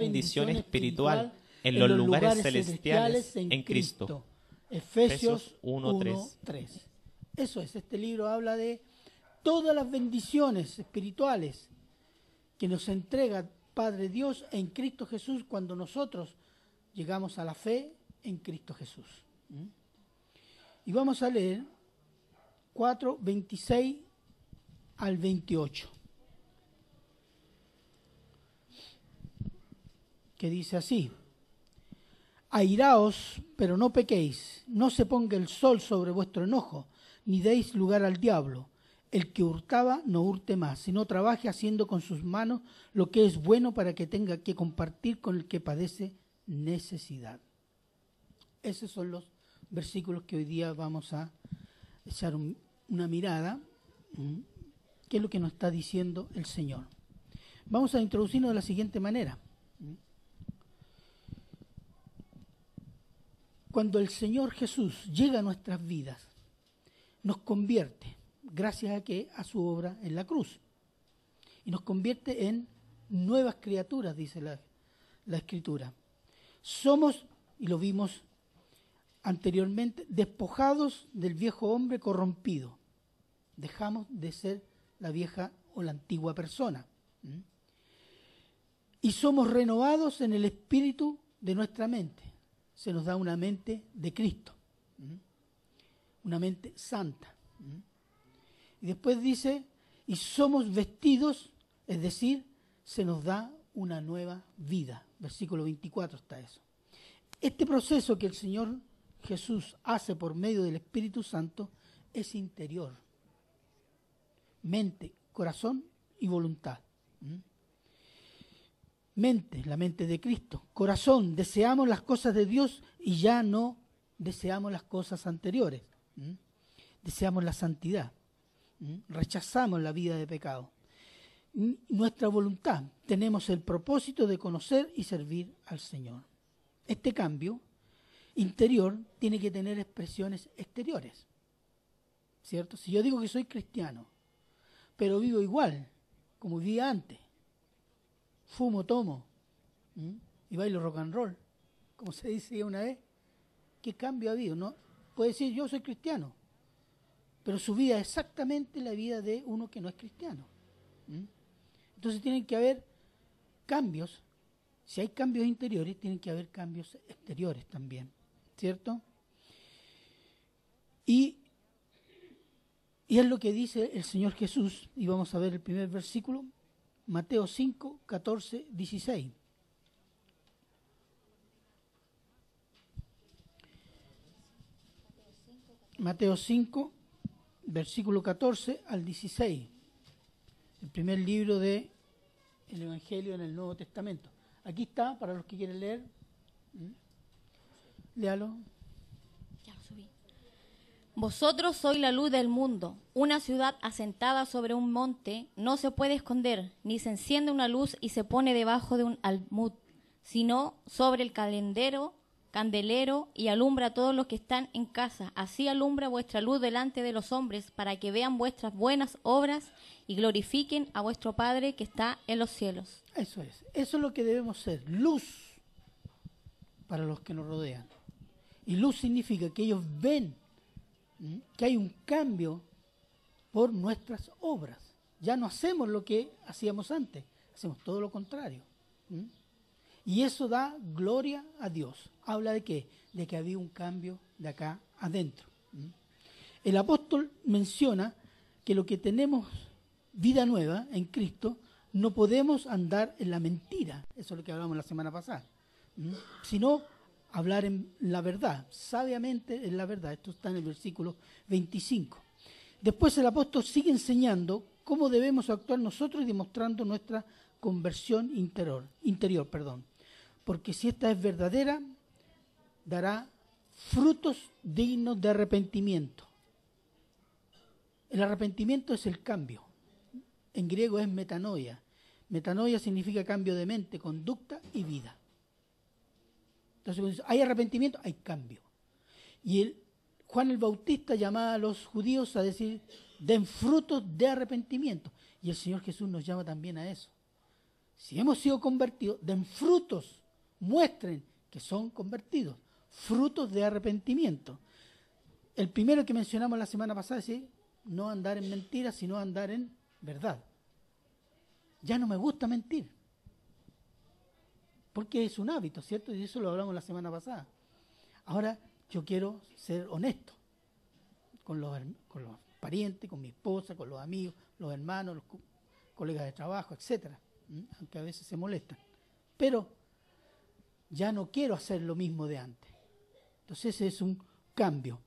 bendición espiritual en los lugares celestiales en Cristo. Efesios 1.3. Eso es, este libro habla de todas las bendiciones espirituales que nos entrega Padre Dios en Cristo Jesús cuando nosotros llegamos a la fe en Cristo Jesús. ¿Mm? Y vamos a leer 4, 26 al 28. Que dice así, airaos, pero no pequéis, no se ponga el sol sobre vuestro enojo, ni deis lugar al diablo. El que hurtaba no hurte más, sino trabaje haciendo con sus manos lo que es bueno para que tenga que compartir con el que padece necesidad. Esos son los versículos que hoy día vamos a echar una mirada, qué es lo que nos está diciendo el Señor. Vamos a introducirnos de la siguiente manera. Cuando el Señor Jesús llega a nuestras vidas, nos convierte, gracias a que a su obra en la cruz, y nos convierte en nuevas criaturas, dice la, la Escritura. Somos, y lo vimos anteriormente, despojados del viejo hombre corrompido. Dejamos de ser la vieja o la antigua persona. Y somos renovados en el espíritu de nuestra mente. Se nos da una mente de Cristo, una mente santa. Y después dice, y somos vestidos, es decir, se nos da una nueva vida. Versículo 24 está eso. Este proceso que el Señor Jesús hace por medio del Espíritu Santo es interior. Mente, corazón y voluntad. Mente, la mente de Cristo. Corazón, deseamos las cosas de Dios y ya no deseamos las cosas anteriores. Deseamos la santidad. Rechazamos la vida de pecado. Nuestra voluntad, tenemos el propósito de conocer y servir al Señor. Este cambio interior tiene que tener expresiones exteriores. ¿Cierto? Si yo digo que soy cristiano, pero vivo igual como vivía antes, fumo, tomo y bailo rock and roll, como se dice una vez, ¿qué cambio ha habido? No, puede decir yo soy cristiano, pero su vida es exactamente la vida de uno que no es cristiano. Entonces tienen que haber cambios. Si hay cambios interiores, tienen que haber cambios exteriores también. ¿cierto? Y, y es lo que dice el Señor Jesús, y vamos a ver el primer versículo, Mateo 5, 14, 16. Mateo 5, versículo 14 al 16. El primer libro de el Evangelio en el Nuevo Testamento. Aquí está, para los que quieren leer. ¿Mm? Léalo. Vosotros sois la luz del mundo. Una ciudad asentada sobre un monte no se puede esconder, ni se enciende una luz y se pone debajo de un almud, sino sobre el calendero, candelero y alumbra a todos los que están en casa. Así alumbra vuestra luz delante de los hombres, para que vean vuestras buenas obras y glorifiquen a vuestro Padre que está en los cielos. Eso es, eso es lo que debemos ser, luz para los que nos rodean. Y luz significa que ellos ven que hay un cambio por nuestras obras. Ya no hacemos lo que hacíamos antes, hacemos todo lo contrario. Y eso da gloria a Dios. Habla de qué? De que había un cambio de acá adentro. El apóstol menciona que lo que tenemos vida nueva en Cristo, no podemos andar en la mentira. Eso es lo que hablamos la semana pasada. Sino hablar en la verdad, sabiamente en la verdad. Esto está en el versículo 25. Después el apóstol sigue enseñando cómo debemos actuar nosotros y demostrando nuestra conversión interior, interior perdón. Porque si esta es verdadera, dará frutos dignos de arrepentimiento. El arrepentimiento es el cambio. En griego es metanoia. Metanoia significa cambio de mente, conducta y vida. Entonces, hay arrepentimiento, hay cambio. Y Juan el Bautista llamaba a los judíos a decir, den frutos de arrepentimiento. Y el Señor Jesús nos llama también a eso. si hemos sido convertidos, den frutos, muestren que son convertidos, frutos de arrepentimiento. El primero que mencionamos la semana pasada es no andar en mentiras, sino andar en verdad. Ya no me gusta mentir, porque es un hábito, ¿cierto? Y eso lo hablamos la semana pasada. Ahora yo quiero ser honesto con los, parientes, con mi esposa, con los amigos, los hermanos, los colegas de trabajo, etcétera, aunque a veces se molestan. Pero ya no quiero hacer lo mismo de antes. Entonces ese es un cambio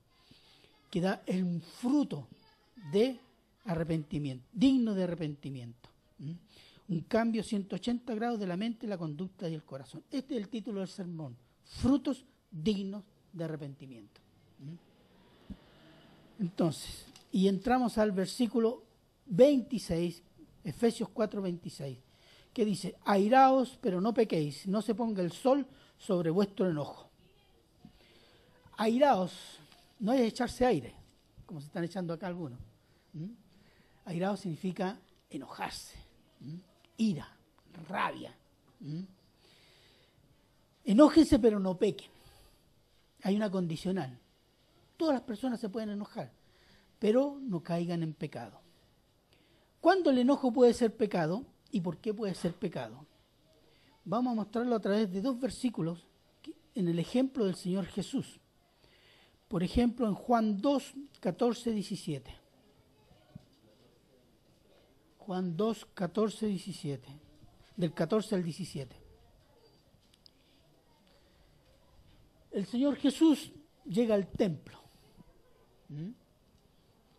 que da el fruto de arrepentimiento, digno de arrepentimiento. Un cambio 180 grados de la mente, la conducta y el corazón. Este es el título del sermón, frutos dignos de arrepentimiento. Entonces, y entramos al versículo 26, Efesios 4, 26, que dice, airaos, pero no pequéis, no se ponga el sol sobre vuestro enojo. Airaos, no es echarse aire, como se están echando acá algunos. Airaos significa enojarse, ira, rabia. Enójense, pero no pequen. Hay una condicional. Todas las personas se pueden enojar, pero no caigan en pecado. ¿Cuándo el enojo puede ser pecado y por qué puede ser pecado? Vamos a mostrarlo a través de dos versículos en el ejemplo del Señor Jesús. Por ejemplo, en Juan 2, 14, 17. Juan 2, 14, 17. Del 14 al 17. El Señor Jesús llega al templo.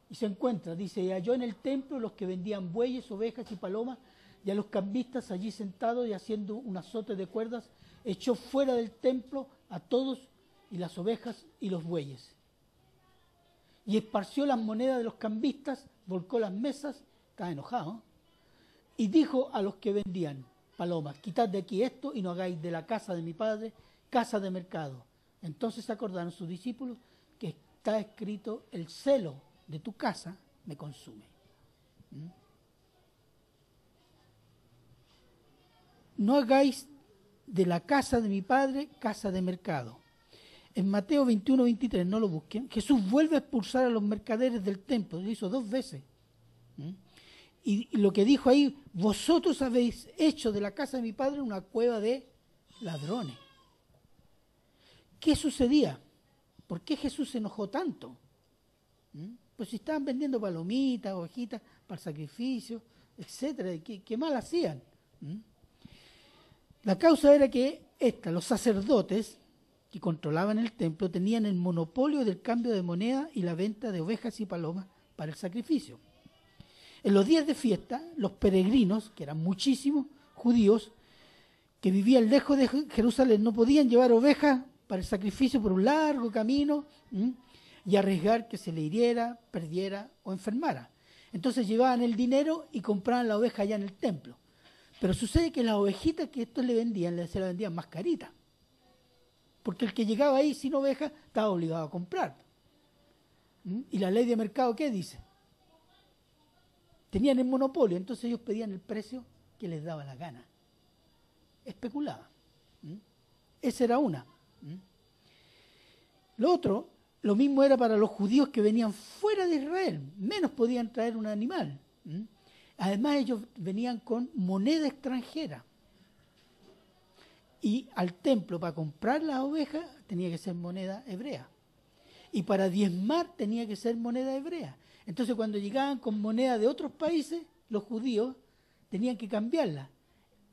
Y se encuentra, dice, y halló en el templo los que vendían bueyes, ovejas y palomas, y a los cambistas allí sentados y haciendo un azote de cuerdas, echó fuera del templo a todos y las ovejas y los bueyes. Y esparció las monedas de los cambistas, volcó las mesas, está enojado, y dijo a los que vendían palomas, quitad de aquí esto y no hagáis de la casa de mi padre casa de mercado. Entonces acordaron sus discípulos que está escrito el celo de tu casa me consume. ¿Mm? No hagáis de la casa de mi padre casa de mercado. En Mateo 21, 23, no lo busquen, Jesús vuelve a expulsar a los mercaderes del templo, lo hizo dos veces. ¿Mm? Y, lo que dijo ahí, vosotros habéis hecho de la casa de mi padre una cueva de ladrones. ¿Qué sucedía? ¿Por qué Jesús se enojó tanto? ¿Mm? Pues si estaban vendiendo palomitas, ovejitas para sacrificio, etcétera, ¿qué, mal hacían? ¿Mm? La causa era que esta, los sacerdotes que controlaban el templo tenían el monopolio del cambio de moneda y la venta de ovejas y palomas para el sacrificio. En los días de fiesta, los peregrinos, que eran muchísimos judíos, que vivían lejos de Jerusalén, no podían llevar ovejas para el sacrificio por un largo camino y arriesgar que se le hiriera, perdiera o enfermara. Entonces llevaban el dinero y compraban la oveja allá en el templo. Pero sucede que las ovejitas que estos le vendían, se las vendían más caritas. Porque el que llegaba ahí sin oveja estaba obligado a comprar. ¿Y la ley de mercado qué dice? Tenían el monopolio, entonces ellos pedían el precio que les daba la gana. Especulaban. Esa era una. Lo otro lo mismo era para los judíos que venían fuera de Israel, menos podían traer un animal. Además ellos venían con moneda extranjera. Y al templo para comprar las ovejas tenía que ser moneda hebrea. Y para diezmar tenía que ser moneda hebrea. Entonces cuando llegaban con moneda de otros países, los judíos tenían que cambiarla.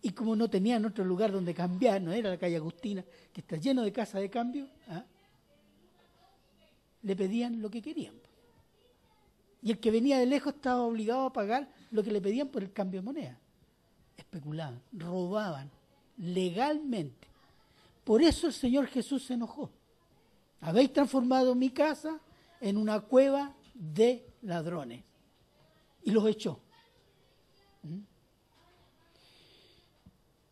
Y como no tenían otro lugar donde cambiar, no era la calle Agustina, que está lleno de casas de cambio, ¿ah? le pedían lo que querían. Y el que venía de lejos estaba obligado a pagar lo que le pedían por el cambio de moneda. Especulaban, robaban legalmente. Por eso el Señor Jesús se enojó. Habéis transformado mi casa en una cueva de ladrones. Y los echó. ¿Mm?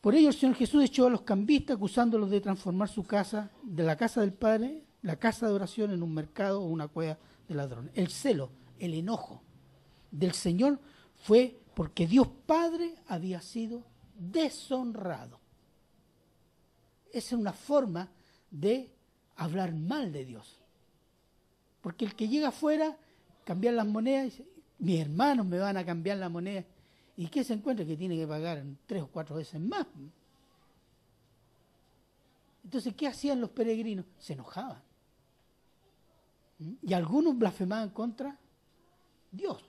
Por ello el Señor Jesús echó a los cambistas acusándolos de transformar su casa, de la casa del Padre, la casa de oración en un mercado o una cueva de ladrones. El celo, el enojo del Señor fue porque Dios Padre había sido deshonrado. Esa es una forma de hablar mal de Dios. Porque el que llega afuera, cambiar las monedas, mis hermanos me van a cambiar la moneda. ¿Y qué se encuentra? Que tiene que pagar tres o cuatro veces más. Entonces, ¿qué hacían los peregrinos? Se enojaban. Y algunos blasfemaban contra Dios.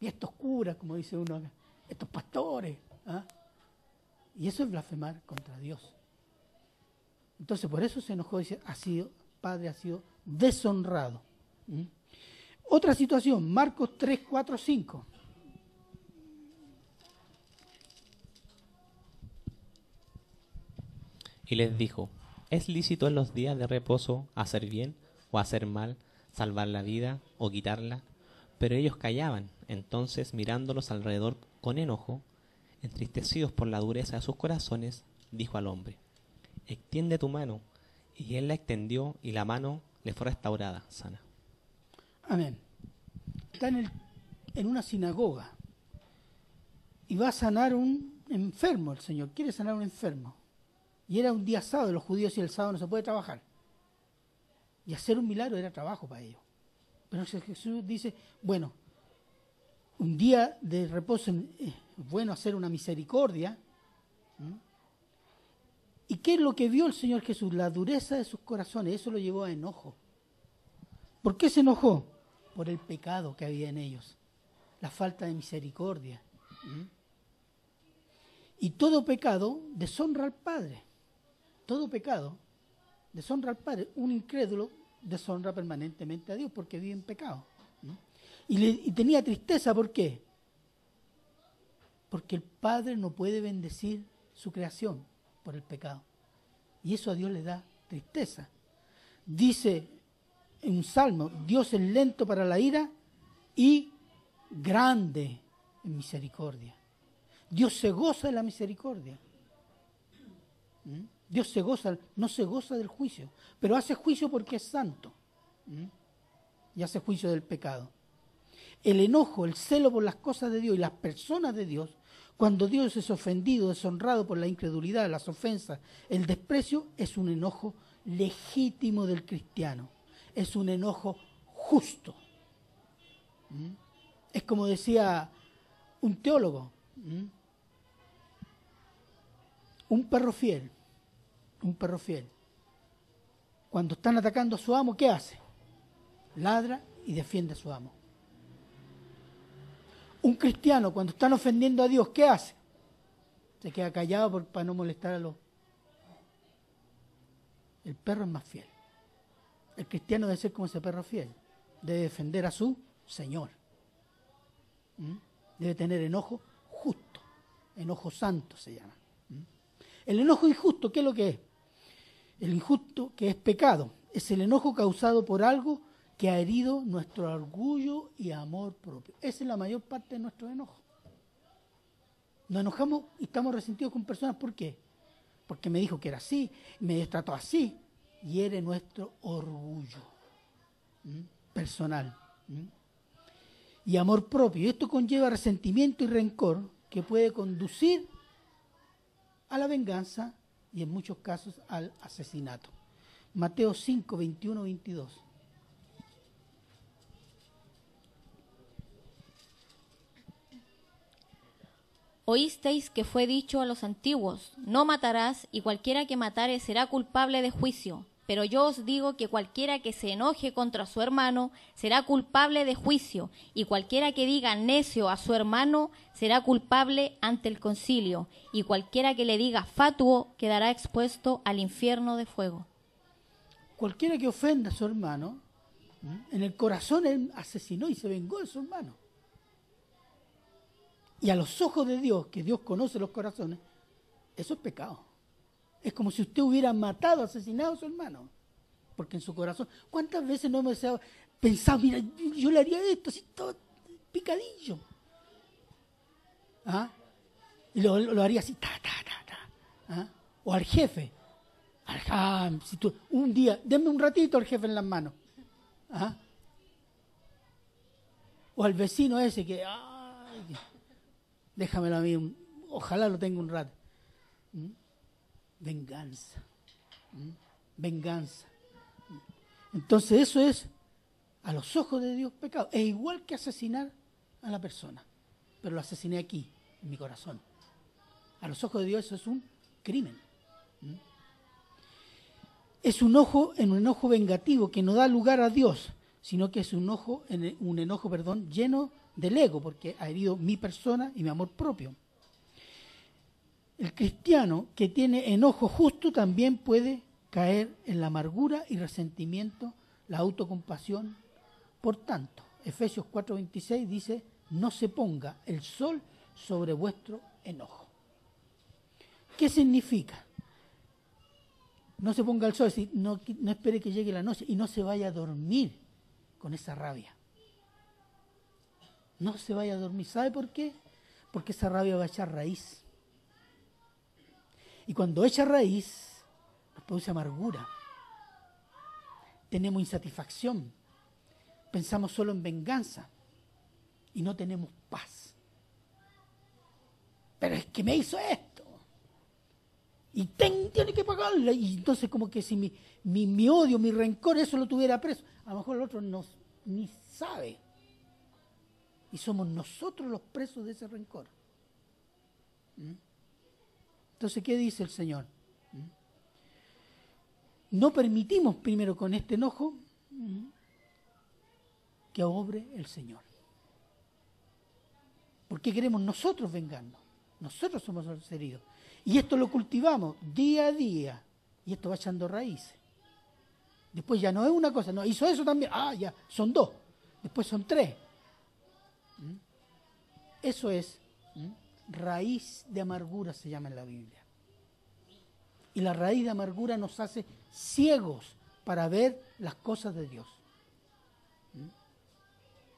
Y estos curas, como dice uno acá, estos pastores. ¿ah? Y eso es blasfemar contra Dios. Entonces, por eso se enojó, dice, ha sido, Padre ha sido deshonrado. ¿Mm? Otra situación, Marcos 3, 4, 5. Y les dijo, ¿es lícito en los días de reposo hacer bien o hacer mal, salvar la vida o quitarla? Pero ellos callaban. Entonces, mirándolos alrededor con enojo, entristecidos por la dureza de sus corazones, dijo al hombre, extiende tu mano. Y él la extendió y la mano le fue restaurada, sana. Amén. Está en, una sinagoga y va a sanar un enfermo el Señor, quiere sanar un enfermo. Y era un día sábado, los judíos y el sábado no se puede trabajar. Y hacer un milagro era trabajo para ellos. Pero Jesús dice, bueno, un día de reposo es eh, bueno hacer una misericordia. ¿Y qué es lo que vio el Señor Jesús? La dureza de sus corazones. Eso lo llevó a enojo. ¿Por qué se enojó? Por el pecado que había en ellos. La falta de misericordia. Y todo pecado deshonra al Padre todo pecado deshonra al Padre. Un incrédulo deshonra permanentemente a Dios porque vive en pecado. Y, tenía tristeza, ¿por qué? Porque el Padre no puede bendecir su creación por el pecado. Y eso a Dios le da tristeza. Dice un salmo, Dios es lento para la ira y grande en misericordia. Dios se goza de la misericordia. Dios se goza, no se goza del juicio, pero hace juicio porque es santo. Y hace juicio del pecado. El enojo, el celo por las cosas de Dios y las personas de Dios, cuando Dios es ofendido, deshonrado por la incredulidad, las ofensas, el desprecio, es un enojo legítimo del cristiano. Es un enojo justo. Es como decía un teólogo, un perro fiel un perro fiel. Cuando están atacando a su amo, ¿qué hace? Ladra y defiende a su amo. Un cristiano, cuando están ofendiendo a Dios, ¿qué hace? Se queda callado para no molestar a los... El perro es más fiel. El cristiano debe ser como ese perro fiel. Debe defender a su Señor. ¿Mm? Debe tener enojo justo. Enojo santo se llama. ¿Mm? El enojo injusto, ¿qué es lo que es? El injusto, que es pecado, es el enojo causado por algo que ha herido nuestro orgullo y amor propio. Esa es la mayor parte de nuestro enojo. Nos enojamos y estamos resentidos con personas, ¿por qué? Porque me dijo que era así, me trató así, hiere nuestro orgullo personal y amor propio. Esto conlleva resentimiento y rencor que puede conducir a la venganza y en muchos casos al asesinato. Mateo 5, 21, 22. Oísteis que fue dicho a los antiguos, no matarás, y cualquiera que matare será culpable de juicio. Pero yo os digo que cualquiera que se enoje contra su hermano será culpable de juicio, y cualquiera que diga necio a su hermano será culpable ante el concilio, y cualquiera que le diga fatuo quedará expuesto al infierno de fuego. Cualquiera que ofenda a su hermano, en el corazón él asesinó y se vengó de su hermano. Y a los ojos de Dios, que Dios conoce los corazones, eso es pecado. Es como si usted hubiera matado, asesinado a su hermano. Porque en su corazón, ¿cuántas veces no hemos pensado, mira, yo le haría esto, así todo picadillo? ¿Ah? Y lo, haría así, ta, ta, ta, ta. ¿Ah? O al jefe. Ah, si tú, un día, denme un ratito al jefe en las manos. ¿Ah? O al vecino ese que, ay, déjamelo a mí ojalá lo tenga un rato. ¿Mm? Venganza. Venganza. Entonces eso es, a los ojos de Dios, pecado. Es igual que asesinar a la persona, pero lo asesiné aquí, en mi corazón. A los ojos de Dios eso es un crimen. Es un ojo, en un enojo vengativo que no da lugar a Dios, sino que es un ojo, un enojo, perdón, lleno del ego, porque ha herido mi persona y mi amor propio. El cristiano que tiene enojo justo también puede caer en la amargura y resentimiento, la autocompasión. Por tanto, Efesios 4:26 dice, no se ponga el sol sobre vuestro enojo. ¿Qué significa? No se ponga el sol, no, no espere que llegue la noche y no se vaya a dormir con esa rabia. No se vaya a dormir. ¿Sabe por qué? Porque esa rabia va a echar raíz. Y cuando echa raíz, nos produce amargura. Tenemos insatisfacción. Pensamos solo en venganza. Y no tenemos paz. Pero es que me hizo esto. Y tiene que pagarle. Y entonces como que si mi, mi, odio, mi rencor, eso lo tuviera preso. A lo mejor el otro no, ni sabe. Y somos nosotros los presos de ese rencor. ¿Mm? Entonces, ¿qué dice el Señor? ¿Mm? No permitimos primero con este enojo ¿Mm? que obre el Señor. Porque queremos nosotros vengarnos. Nosotros somos los heridos. Y esto lo cultivamos día a día. Y esto va echando raíces. Después ya no es una cosa, no, hizo eso también. Ah, ya, son dos. Después son tres. ¿Mm? Eso es. Raíz de amargura, se llama en la Biblia. Y la raíz de amargura nos hace ciegos para ver las cosas de Dios. ¿Mm?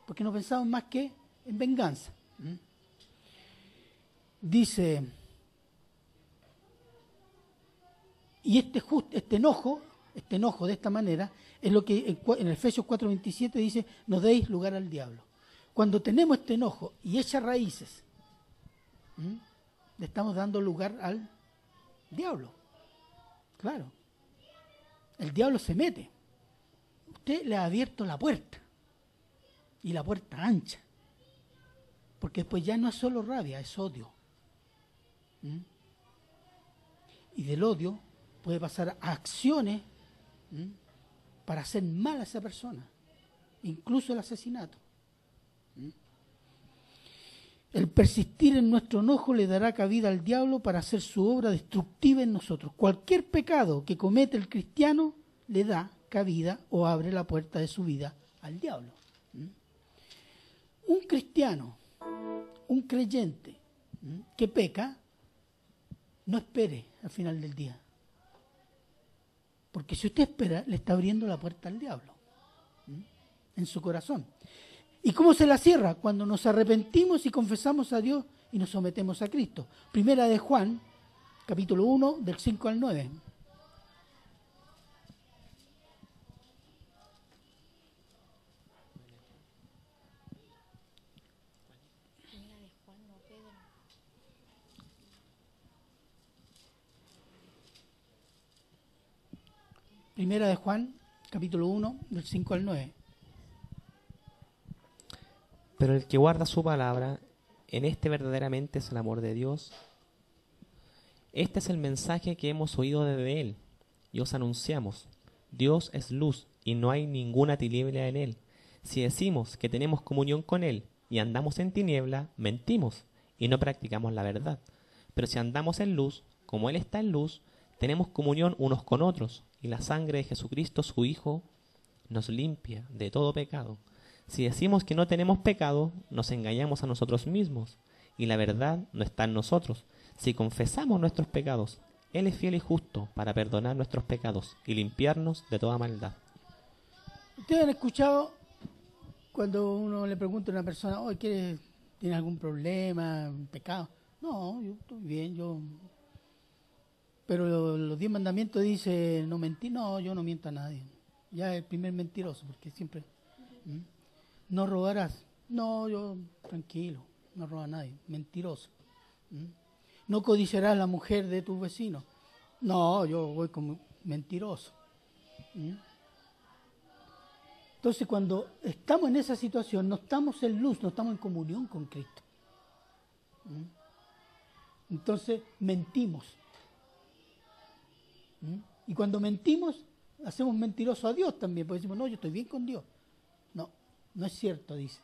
Porque no pensamos más que en venganza. Dice, y este, este enojo, este enojo de esta manera, es lo que en Efesios 4:27 dice, no deis lugar al diablo. Cuando tenemos este enojo y echa raíces, le estamos dando lugar al diablo. Claro. El diablo se mete. Usted le ha abierto la puerta. Y la puerta ancha. Porque después ya no es solo rabia, es odio. Y del odio puede pasar a acciones para hacer mal a esa persona. Incluso el asesinato. El persistir en nuestro enojo le dará cabida al diablo para hacer su obra destructiva en nosotros. Cualquier pecado que comete el cristiano le da cabida o abre la puerta de su vida al diablo. ¿Mm? Un cristiano, un creyente ¿Mm? que peca, no espere al final del día. Porque si usted espera, le está abriendo la puerta al diablo ¿Mm? en su corazón. ¿Y cómo se la cierra? Cuando nos arrepentimos y confesamos a Dios y nos sometemos a Cristo. Primera de Juan, capítulo 1, del 5 al 9. Primera de Juan, capítulo 1, del 5 al 9. Pero el que guarda su palabra, en este verdaderamente es el amor de Dios. Este es el mensaje que hemos oído desde Él y os anunciamos. Dios es luz y no hay ninguna tiniebla en Él. Si decimos que tenemos comunión con Él y andamos en tiniebla, mentimos y no practicamos la verdad. Pero si andamos en luz, como Él está en luz, tenemos comunión unos con otros y la sangre de Jesucristo, su Hijo, nos limpia de todo pecado. Si decimos que no tenemos pecado, nos engañamos a nosotros mismos y la verdad no está en nosotros. Si confesamos nuestros pecados, Él es fiel y justo para perdonar nuestros pecados y limpiarnos de toda maldad. Ustedes han escuchado cuando uno le pregunta a una persona, oh, ¿tiene algún problema, pecado? No, yo estoy bien, yo... Pero los diez mandamientos dice, no mentí, no, yo no miento a nadie. Ya el primer mentiroso, porque siempre no robarás. No, yo tranquilo, no roba a nadie, mentiroso. ¿Mm? No codiciarás la mujer de tu vecino. No, yo voy como mentiroso. ¿Mm? Entonces, cuando estamos en esa situación, no estamos en luz, no estamos en comunión con Cristo. ¿Mm? Entonces, mentimos. Y cuando mentimos, hacemos mentiroso a Dios también, porque decimos, no, yo estoy bien con Dios. No, es cierto, dice.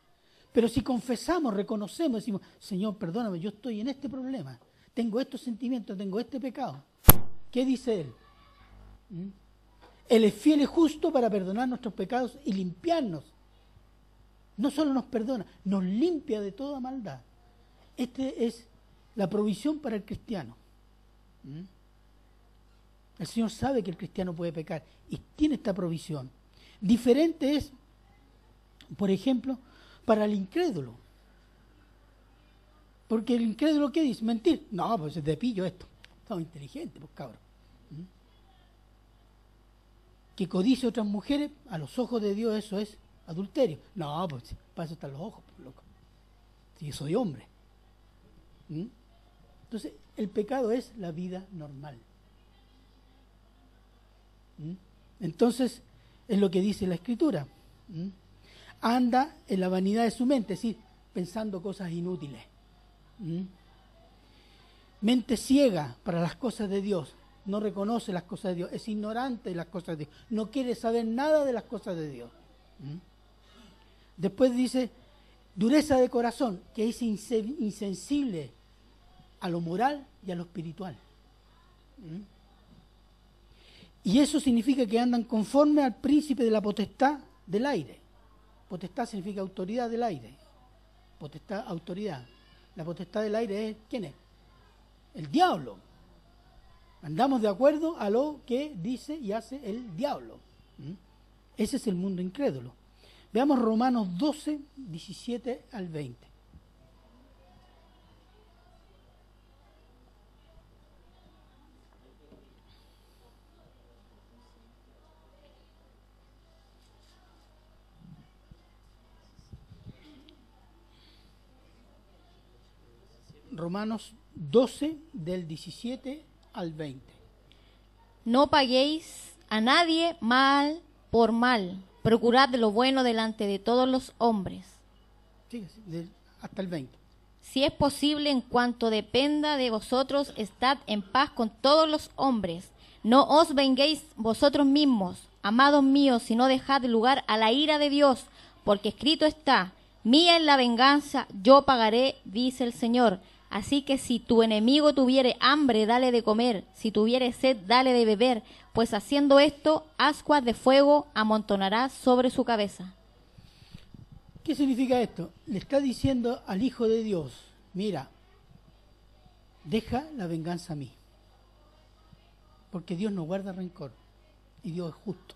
Pero si confesamos, reconocemos, decimos, Señor, perdóname, yo estoy en este problema, tengo estos sentimientos, tengo este pecado. ¿Qué dice Él? Él es fiel y justo para perdonar nuestros pecados y limpiarnos. No solo nos perdona, nos limpia de toda maldad. Esta es la provisión para el cristiano. ¿Mm? El Señor sabe que el cristiano puede pecar y tiene esta provisión. Diferente es, por ejemplo, para el incrédulo. Porque el incrédulo, ¿qué dice? Mentir. No, pues te pillo esto. Somos inteligentes, pues cabrón que codice otras mujeres, a los ojos de Dios eso es adulterio. No, pues para eso están los ojos, pues, loco. Si soy hombre. ¿Mm? Entonces, el pecado es la vida normal. ¿Mm? Entonces, es lo que dice la escritura. ¿Mm? Anda en la vanidad de su mente, es decir, pensando cosas inútiles. Mente ciega para las cosas de Dios no reconoce las cosas de Dios, es ignorante de las cosas de Dios, no quiere saber nada de las cosas de Dios. Después dice, dureza de corazón, que es insensible a lo moral y a lo espiritual. Y eso significa que andan conforme al príncipe de la potestad del aire. Potestad significa autoridad del aire. Potestad, autoridad. La potestad del aire es, ¿quién es? El diablo. Andamos de acuerdo a lo que dice y hace el diablo. ¿Mm? Ese es el mundo incrédulo. Veamos Romanos 12, 17 al 20. Romanos 12 del 17 al 20. No paguéis a nadie mal por mal. Procurad lo bueno delante de todos los hombres. Sí, hasta el 20. Si es posible, en cuanto dependa de vosotros, estad en paz con todos los hombres. No os venguéis vosotros mismos, amados míos, sino dejad lugar a la ira de Dios, porque escrito está, mía es la venganza, yo pagaré, dice el Señor. Así que si tu enemigo tuviere hambre, dale de comer, si tuviere sed, dale de beber, pues haciendo esto, ascuas de fuego amontonarás sobre su cabeza. ¿Qué significa esto? Le está diciendo al Hijo de Dios, mira, deja la venganza a mí, porque Dios no guarda rencor y Dios es justo.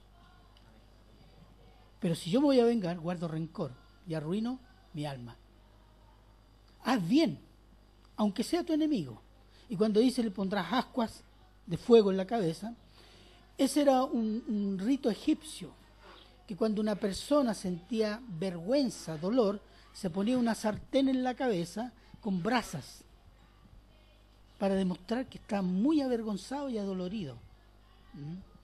Pero si yo me voy a vengar, guardo rencor y arruino mi alma. Haz bien, aunque sea tu enemigo. Y cuando dice le pondrás ascuas de fuego en la cabeza, ese era un, rito egipcio, que cuando una persona sentía vergüenza, dolor, se ponía una sartén en la cabeza con brasas para demostrar que está muy avergonzado y adolorido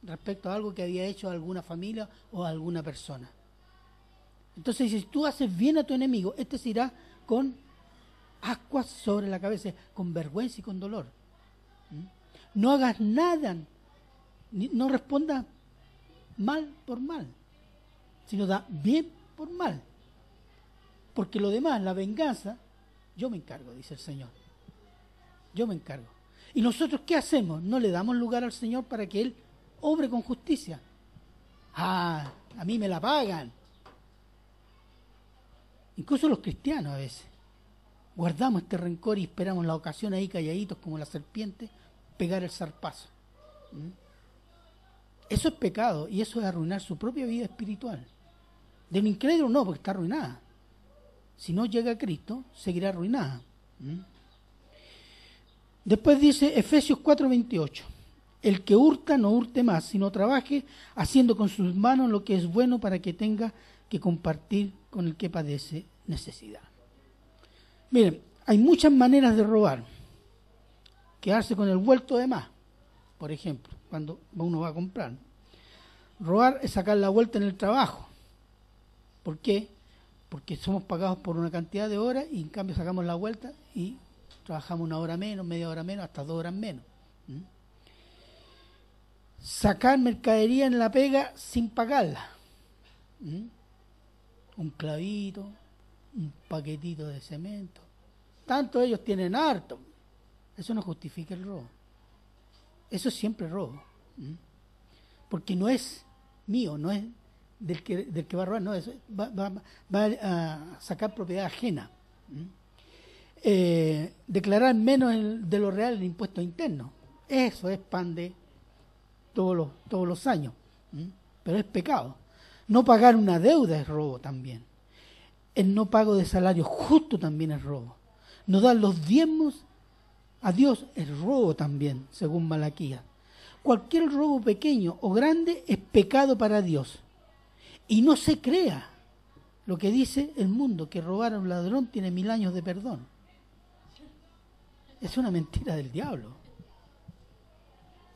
respecto a algo que había hecho a alguna familia o a alguna persona. Entonces, si tú haces bien a tu enemigo, este se irá con ascuas sobre la cabeza, con vergüenza y con dolor. ¿Mm? No hagas nada, no responda mal por mal, sino da bien por mal. Porque lo demás, la venganza, yo me encargo, dice el Señor. Yo me encargo. ¿Y nosotros qué hacemos? No le damos lugar al Señor para que Él obre con justicia. Ah, a mí me la pagan. Incluso los cristianos a veces guardamos este rencor y esperamos la ocasión ahí calladitos como la serpiente, pegar el zarpazo. Eso es pecado y eso es arruinar su propia vida espiritual. De un incrédulo no, porque está arruinada. Si no llega a Cristo, seguirá arruinada. Después dice Efesios 4:28, el que hurta no hurte más, sino trabaje haciendo con sus manos lo que es bueno para que tenga que compartir con el que padece necesidad. Miren, hay muchas maneras de robar. quedarse con el vuelto de más, por ejemplo, cuando uno va a comprar. Robar es sacar la vuelta en el trabajo. ¿Por qué? Porque somos pagados por una cantidad de horas y en cambio sacamos la vuelta y trabajamos una hora menos, media hora menos, hasta dos horas menos. ¿Mm? Sacar mercadería en la pega sin pagarla. ¿Mm? Un clavito, un paquetito de cemento. Tanto ellos tienen harto. Eso no justifica el robo. Eso es siempre robo. Porque no es mío, no es del que, del que va a robar, no, va, a sacar propiedad ajena. Eh, declarar menos de lo real el impuesto interno. Eso es pan de todos los, todos los años. Pero es pecado. No pagar una deuda es robo también. El no pago de salario justo también es robo. No dar los diezmos a Dios es robo también, según Malaquía. Cualquier robo pequeño o grande es pecado para Dios. Y no se crea lo que dice el mundo, que robar a un ladrón tiene mil años de perdón. Es una mentira del diablo.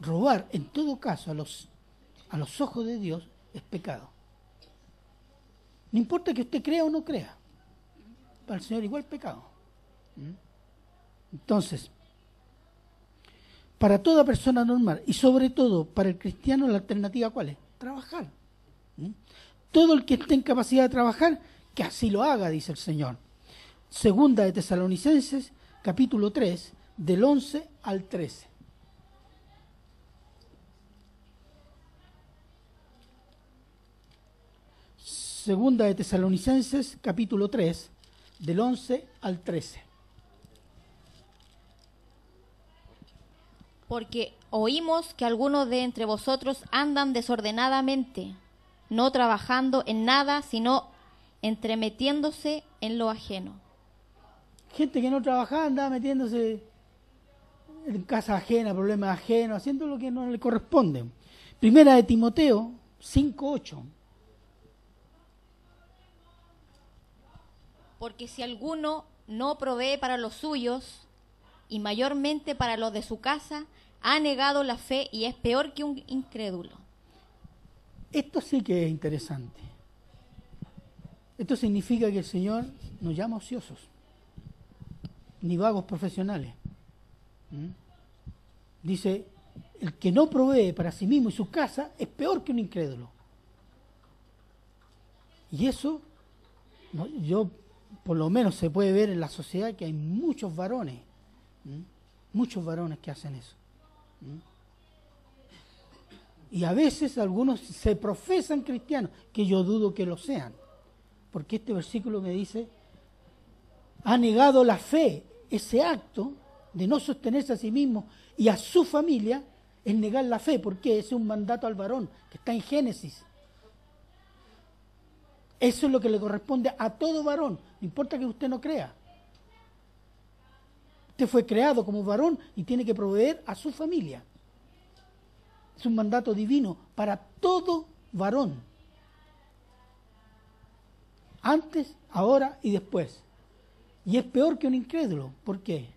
Robar, en todo caso, a los, a los ojos de Dios es pecado. No importa que usted crea o no crea. Para el Señor igual pecado. Entonces, para toda persona normal y sobre todo para el cristiano la alternativa cuál es? Trabajar. Todo el que esté en capacidad de trabajar, que así lo haga, dice el Señor. Segunda de Tesalonicenses, capítulo 3, del 11 al 13. Segunda de Tesalonicenses, capítulo 3, del 11 al 13. Porque oímos que algunos de entre vosotros andan desordenadamente no trabajando en nada, sino entremetiéndose en lo ajeno. Gente que no trabajaba andaba metiéndose en casa ajena, problemas ajenos, haciendo lo que no le corresponde. Primera de Timoteo 5.8. Porque si alguno no provee para los suyos, y mayormente para los de su casa, ha negado la fe y es peor que un incrédulo. Esto sí que es interesante. Esto significa que el Señor nos llama ociosos, ni vagos profesionales. ¿Mm? Dice, el que no provee para sí mismo y su casa es peor que un incrédulo. Y eso, yo por lo menos se puede ver en la sociedad que hay muchos varones, muchos varones que hacen eso. Y a veces algunos se profesan cristianos, que yo dudo que lo sean. Porque este versículo me dice, ha negado la fe, ese acto de no sostenerse a sí mismo y a su familia, es negar la fe, porque es un mandato al varón que está en Génesis. Eso es lo que le corresponde a todo varón, no importa que usted no crea. Usted fue creado como varón y tiene que proveer a su familia. Es un mandato divino para todo varón. Antes, ahora y después. Y es peor que un incrédulo. ¿Por qué?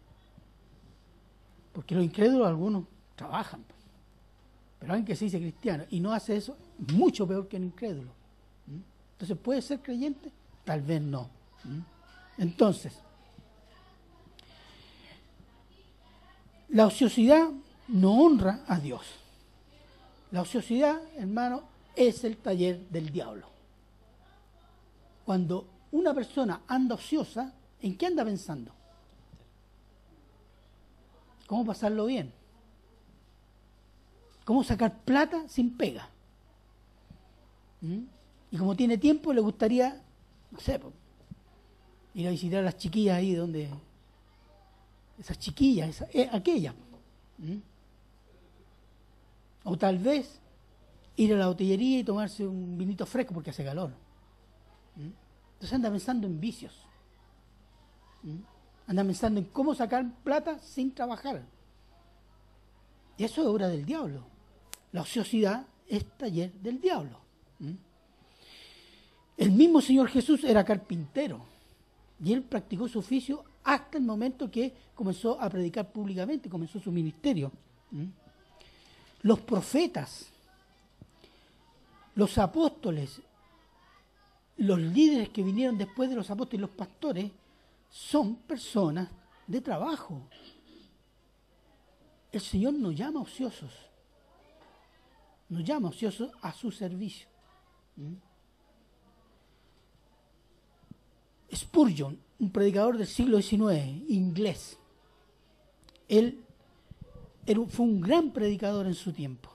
Porque los incrédulos algunos trabajan. Pero alguien que se dice cristiano y no hace eso, mucho peor que un incrédulo. Entonces, ¿puede ser creyente? Tal vez no. Entonces, la ociosidad no honra a Dios. La ociosidad, hermano, es el taller del diablo. Cuando una persona anda ociosa, ¿en qué anda pensando? ¿Cómo pasarlo bien? ¿Cómo sacar plata sin pega? ¿Mm? Y como tiene tiempo, le gustaría, no sé, ir a visitar a las chiquillas ahí donde... Esas chiquillas, esa, eh, aquellas. O tal vez ir a la botillería y tomarse un vinito fresco porque hace calor. Entonces anda pensando en vicios. Anda pensando en cómo sacar plata sin trabajar. Y eso es obra del diablo. La ociosidad es taller del diablo. El mismo Señor Jesús era carpintero y él practicó su oficio hasta el momento que comenzó a predicar públicamente, comenzó su ministerio. Los profetas, los apóstoles, los líderes que vinieron después de los apóstoles, los pastores, son personas de trabajo. El Señor nos llama ociosos, nos llama ociosos a su servicio. Spurgeon, un predicador del siglo XIX, inglés, él, fue un gran predicador en su tiempo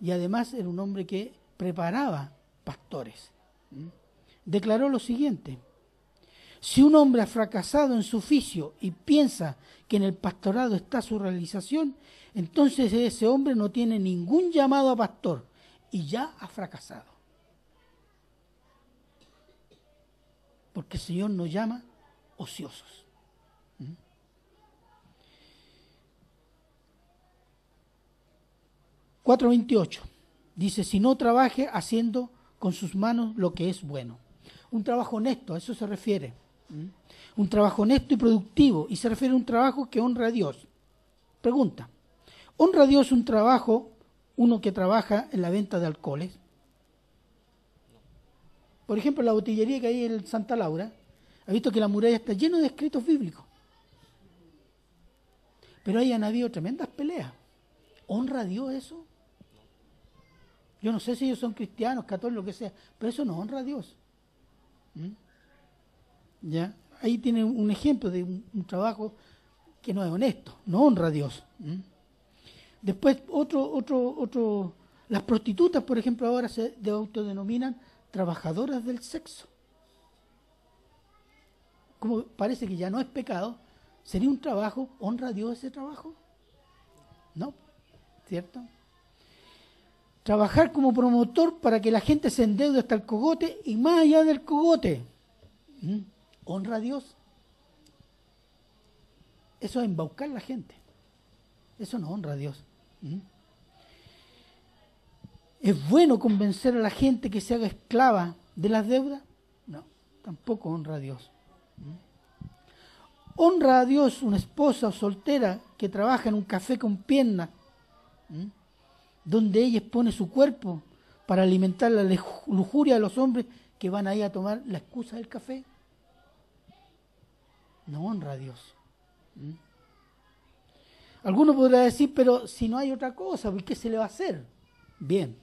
y además era un hombre que preparaba pastores. Declaró lo siguiente, si un hombre ha fracasado en su oficio y piensa que en el pastorado está su realización, entonces ese hombre no tiene ningún llamado a pastor y ya ha fracasado. Porque el Señor nos llama ociosos. 4.28 ¿Mm? dice, si no trabaje haciendo con sus manos lo que es bueno. Un trabajo honesto, a eso se refiere. ¿Mm? Un trabajo honesto y productivo, y se refiere a un trabajo que honra a Dios. Pregunta, ¿honra a Dios un trabajo, uno que trabaja en la venta de alcoholes? Por ejemplo, la botillería que hay en Santa Laura, ha visto que la muralla está llena de escritos bíblicos. Pero ahí han habido tremendas peleas. ¿Honra a Dios eso? Yo no sé si ellos son cristianos, católicos, lo que sea, pero eso no honra a Dios. ¿Mm? ¿Ya? Ahí tiene un ejemplo de un, trabajo que no es honesto, no honra a Dios. ¿Mm? Después, otro, otro, otro, las prostitutas, por ejemplo, ahora se autodenominan trabajadoras del sexo. Como parece que ya no es pecado, ¿sería un trabajo? ¿Honra a Dios ese trabajo? No, ¿cierto? Trabajar como promotor para que la gente se endeude hasta el cogote y más allá del cogote. ¿Mm? ¿Honra a Dios? Eso es embaucar a la gente. Eso no honra a Dios. ¿Mm? ¿Es bueno convencer a la gente que se haga esclava de las deudas? No, tampoco honra a Dios. ¿Honra a Dios una esposa soltera que trabaja en un café con piernas, donde ella expone su cuerpo para alimentar la lujuria de los hombres que van ahí a tomar la excusa del café? No honra a Dios. Alguno podrá decir, pero si no hay otra cosa, ¿qué se le va a hacer? Bien,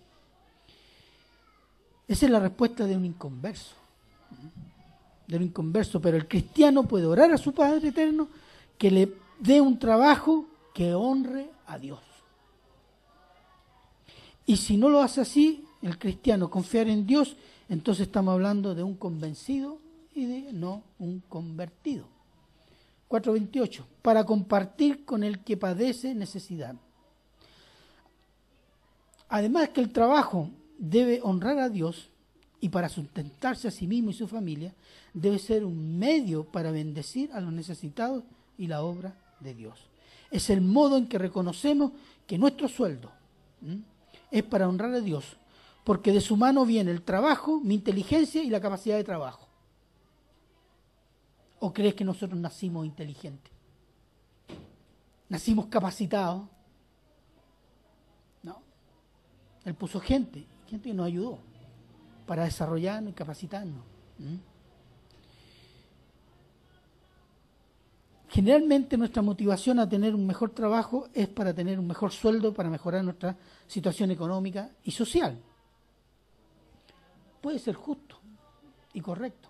esa es la respuesta de un inconverso. De un inconverso. Pero el cristiano puede orar a su Padre Eterno que le dé un trabajo que honre a Dios. Y si no lo hace así, el cristiano confiar en Dios, entonces estamos hablando de un convencido y de no un convertido. 4.28. Para compartir con el que padece necesidad. Además que el trabajo debe honrar a Dios y para sustentarse a sí mismo y su familia, debe ser un medio para bendecir a los necesitados y la obra de Dios. Es el modo en que reconocemos que nuestro sueldo es para honrar a Dios, porque de su mano viene el trabajo, mi inteligencia y la capacidad de trabajo. ¿O crees que nosotros nacimos inteligentes? ¿Nacimos capacitados? No. Él puso gente gente nos ayudó para desarrollarnos y capacitarnos. Generalmente nuestra motivación a tener un mejor trabajo es para tener un mejor sueldo, para mejorar nuestra situación económica y social. Puede ser justo y correcto.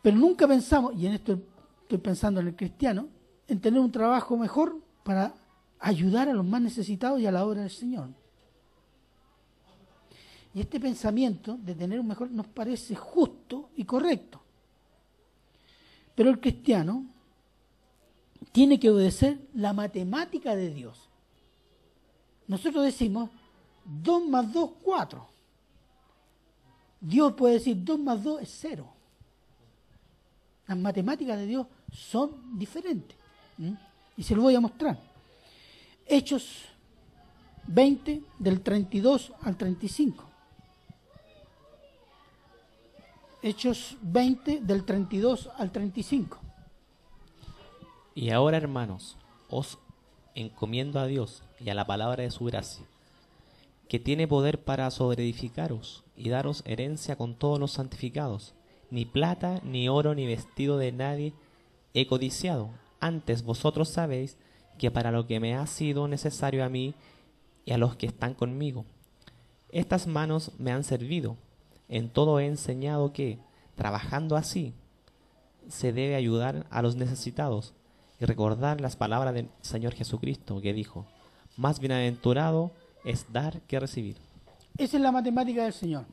Pero nunca pensamos, y en esto estoy pensando en el cristiano, en tener un trabajo mejor para ayudar a los más necesitados y a la obra del Señor. Y este pensamiento de tener un mejor nos parece justo y correcto. Pero el cristiano tiene que obedecer la matemática de Dios. Nosotros decimos 2 más 2, 4. Dios puede decir 2 más 2 es 0. Las matemáticas de Dios son diferentes. Y se lo voy a mostrar. Hechos 20 del 32 al 35. Hechos 20 del 32 al 35. Y ahora, hermanos, os encomiendo a Dios y a la palabra de su gracia, que tiene poder para sobreedificaros y daros herencia con todos los santificados. Ni plata, ni oro, ni vestido de nadie he codiciado. Antes vosotros sabéis que para lo que me ha sido necesario a mí y a los que están conmigo, estas manos me han servido. En todo he enseñado que, trabajando así, se debe ayudar a los necesitados y recordar las palabras del Señor Jesucristo que dijo, más bienaventurado es dar que recibir. Esa es la matemática del Señor.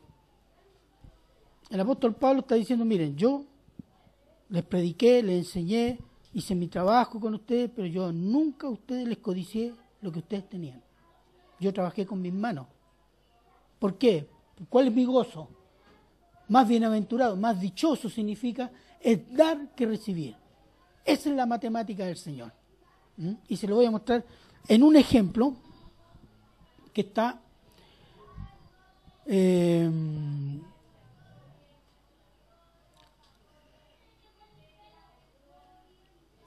El apóstol Pablo está diciendo, miren, yo les prediqué, les enseñé, hice mi trabajo con ustedes, pero yo nunca a ustedes les codicié lo que ustedes tenían. Yo trabajé con mis manos. ¿Por qué? ¿Cuál es mi gozo? Más bienaventurado, más dichoso significa es dar que recibir. Esa es la matemática del Señor. ¿Mm? Y se lo voy a mostrar en un ejemplo que está eh,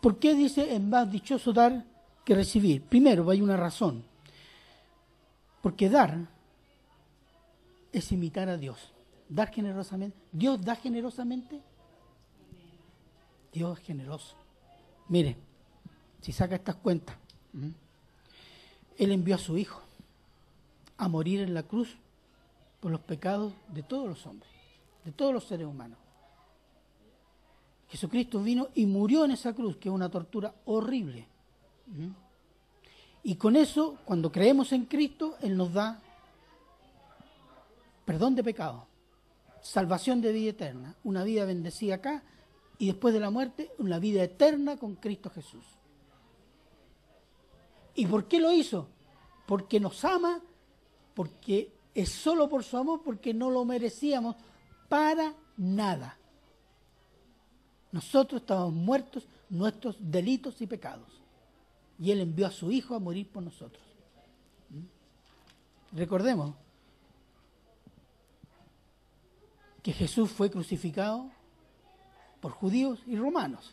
¿Por qué dice es más dichoso dar que recibir? Primero, hay una razón. Porque dar es imitar a Dios. Dar generosamente. ¿Dios da generosamente? Dios es generoso. Mire, si saca estas cuentas, Él envió a su Hijo a morir en la cruz por los pecados de todos los hombres, de todos los seres humanos. Jesucristo vino y murió en esa cruz, que es una tortura horrible. Y con eso, cuando creemos en Cristo, Él nos da perdón de pecado, salvación de vida eterna, una vida bendecida acá y después de la muerte, una vida eterna con Cristo Jesús. ¿Y por qué lo hizo? Porque nos ama, porque es solo por su amor, porque no lo merecíamos para nada. Nosotros estábamos muertos nuestros delitos y pecados. Y Él envió a su Hijo a morir por nosotros. ¿Mm? Recordemos que Jesús fue crucificado por judíos y romanos.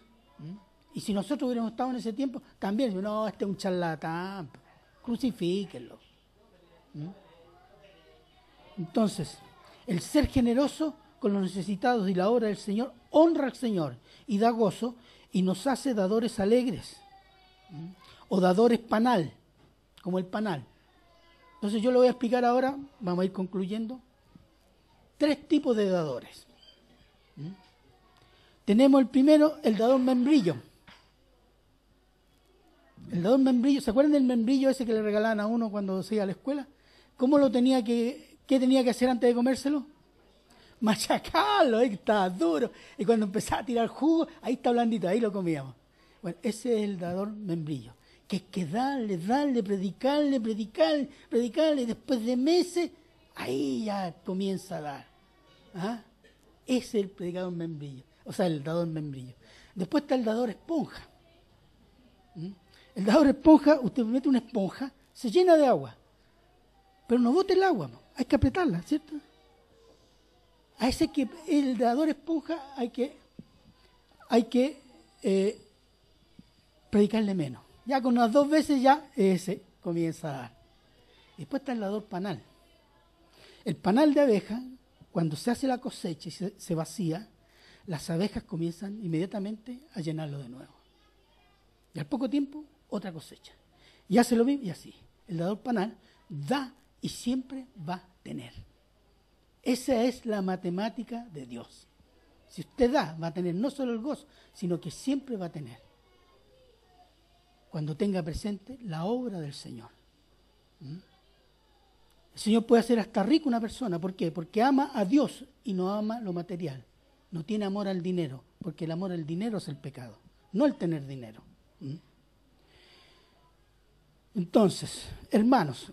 Y si nosotros hubiéramos estado en ese tiempo, también, no, este es un charlatán, crucifíquenlo. Entonces, el ser generoso con los necesitados y la obra del Señor honra al Señor y da gozo y nos hace dadores alegres o dadores panal, como el panal. Entonces yo lo voy a explicar ahora, vamos a ir concluyendo, tres tipos de dadores. Tenemos el primero, el dador membrillo. El dador membrillo, ¿se acuerdan del membrillo ese que le regalaban a uno cuando se iba a la escuela? ¿Cómo lo tenía que, qué tenía que hacer antes de comérselo? machacarlo, ahí está duro. Y cuando empezaba a tirar jugo, ahí está blandito, ahí lo comíamos. Bueno, ese es el dador membrillo. Que es que darle, darle, predicarle, predicarle, predicarle, y después de meses, ahí ya comienza a dar. Es el predicador membrillo, o sea, el dador membrillo. Después está el dador esponja. ¿Mm? El dador esponja, usted mete una esponja, se llena de agua, pero no bote el agua, hay que apretarla, ¿cierto? a ese que el dador esponja hay que, hay que eh, predicarle menos. Ya con unas dos veces ya ese comienza a dar. Después está el dador panal. El panal de abeja, cuando se hace la cosecha y se, vacía, las abejas comienzan inmediatamente a llenarlo de nuevo. Y al poco tiempo, otra cosecha. Y hace lo mismo y así. El dador panal da y siempre va a tener. Esa es la matemática de Dios. Si usted da, va a tener no solo el gozo, sino que siempre va a tener. Cuando tenga presente la obra del Señor. ¿Mm? El Señor puede hacer hasta rico una persona. ¿Por qué? Porque ama a Dios y no ama lo material. No tiene amor al dinero, porque el amor al dinero es el pecado, no el tener dinero. ¿Mm? Entonces, hermanos,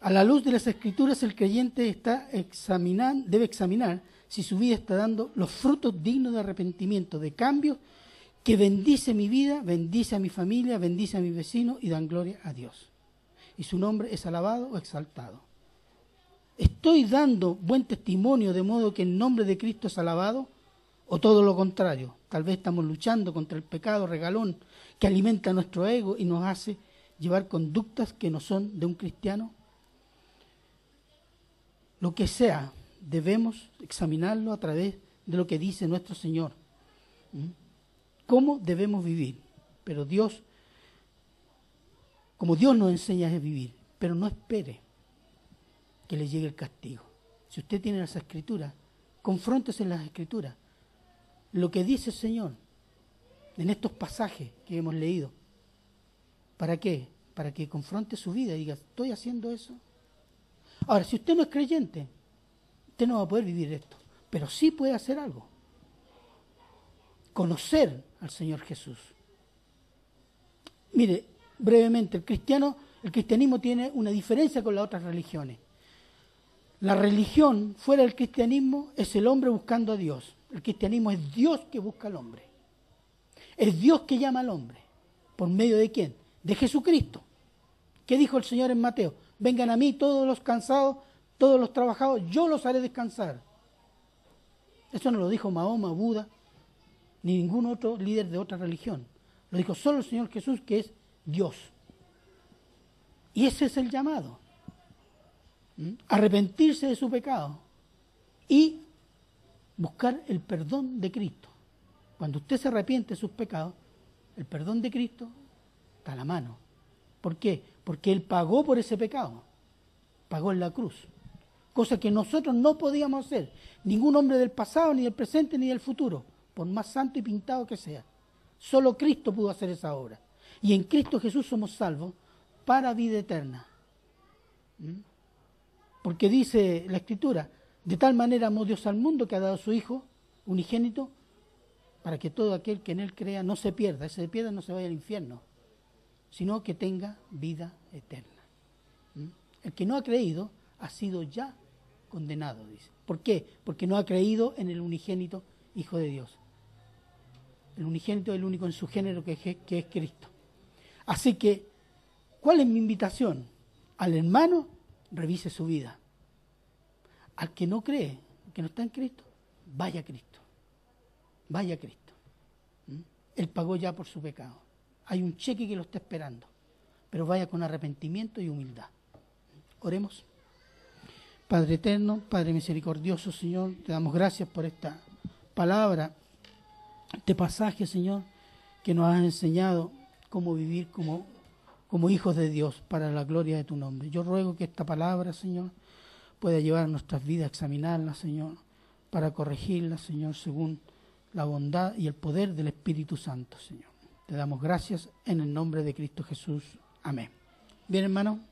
a la luz de las escrituras, el creyente está examinan, debe examinar si su vida está dando los frutos dignos de arrepentimiento, de cambio, que bendice mi vida, bendice a mi familia, bendice a mi vecino y dan gloria a Dios. Y su nombre es alabado o exaltado. Es ¿Estoy dando buen testimonio de modo que el nombre de Cristo es alabado? ¿O todo lo contrario? Tal vez estamos luchando contra el pecado regalón que alimenta nuestro ego y nos hace llevar conductas que no son de un cristiano. Lo que sea, debemos examinarlo a través de lo que dice nuestro Señor. ¿Mm? ¿Cómo debemos vivir? Pero Dios, como Dios nos enseña a vivir, pero no espere que le llegue el castigo. Si usted tiene las escrituras, confróntese en las escrituras. Lo que dice el Señor en estos pasajes que hemos leído. ¿Para qué? Para que confronte su vida y diga, ¿estoy haciendo eso? Ahora, si usted no es creyente, usted no va a poder vivir esto, pero sí puede hacer algo. Conocer al Señor Jesús. Mire, brevemente, el cristiano, el cristianismo tiene una diferencia con las otras religiones. La religión fuera del cristianismo es el hombre buscando a Dios. El cristianismo es Dios que busca al hombre. Es Dios que llama al hombre. ¿Por medio de quién? De Jesucristo. ¿Qué dijo el Señor en Mateo? Vengan a mí todos los cansados, todos los trabajados, yo los haré descansar. Eso no lo dijo Mahoma, Buda, ni ningún otro líder de otra religión. Lo dijo solo el Señor Jesús, que es Dios. Y ese es el llamado arrepentirse de su pecado y buscar el perdón de Cristo. Cuando usted se arrepiente de sus pecados, el perdón de Cristo está a la mano. ¿Por qué? Porque Él pagó por ese pecado. Pagó en la cruz. Cosa que nosotros no podíamos hacer. Ningún hombre del pasado, ni del presente, ni del futuro. Por más santo y pintado que sea. Solo Cristo pudo hacer esa obra. Y en Cristo Jesús somos salvos para vida eterna. ¿Mm? Porque dice la Escritura, de tal manera amó Dios al mundo que ha dado su Hijo unigénito para que todo aquel que en Él crea no se pierda, ese de pierda no se vaya al infierno, sino que tenga vida eterna. ¿Mm? El que no ha creído ha sido ya condenado, dice. ¿Por qué? Porque no ha creído en el unigénito Hijo de Dios. El unigénito es el único en su género que es Cristo. Así que, ¿cuál es mi invitación? Al hermano revise su vida. Al que no cree, que no está en Cristo, vaya a Cristo. Vaya a Cristo. ¿Mm? Él pagó ya por su pecado. Hay un cheque que lo está esperando. Pero vaya con arrepentimiento y humildad. Oremos. Padre eterno, Padre misericordioso, Señor, te damos gracias por esta palabra, este pasaje, Señor, que nos has enseñado cómo vivir como como hijos de Dios para la gloria de tu nombre. Yo ruego que esta palabra, Señor, pueda llevar a nuestras vidas a examinarla, Señor, para corregirla, Señor, según la bondad y el poder del Espíritu Santo, Señor. Te damos gracias en el nombre de Cristo Jesús. Amén. Bien, hermano.